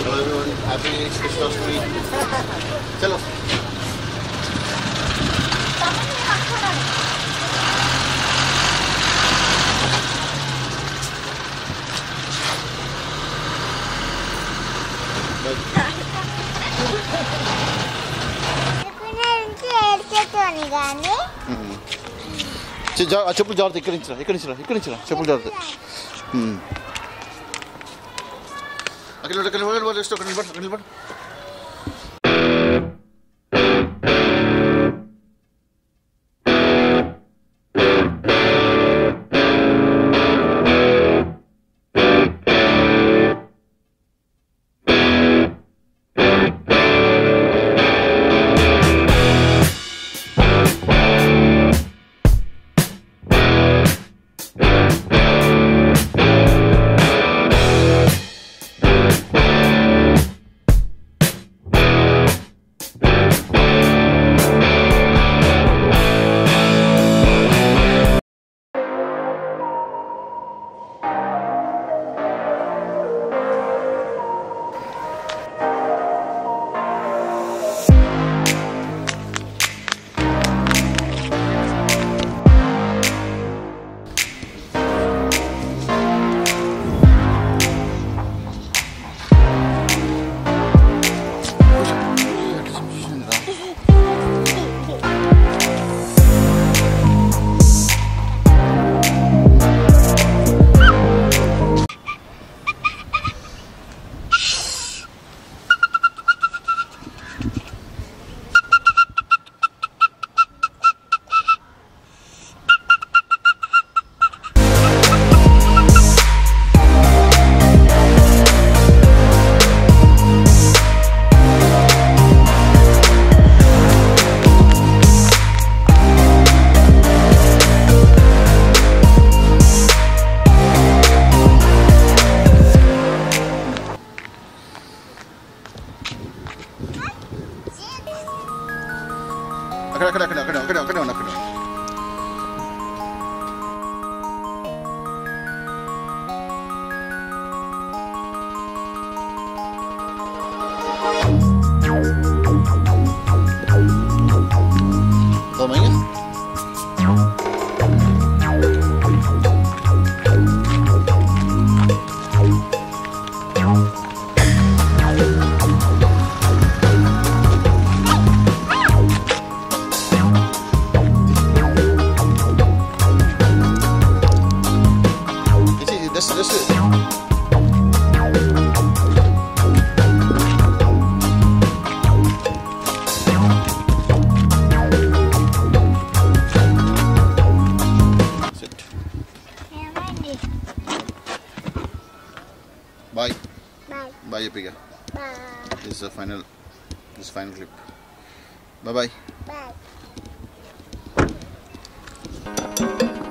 Hello everyone happy Christmas to चलो చెప్పులు జాగ్రత్త ఇక్కడించరా ఇక్కడించరా ఇక్కడించరా చెప్పులు జాగ్రత్త. Aquí lo, que lo, que lo, que lo, que lo, Acá, acá, acá, acá, acá, acá, acá. Tamanho? This this is. Bye. Bye. Bye, Epiga. Bye. This is the final. This final clip. Bye bye. Bye.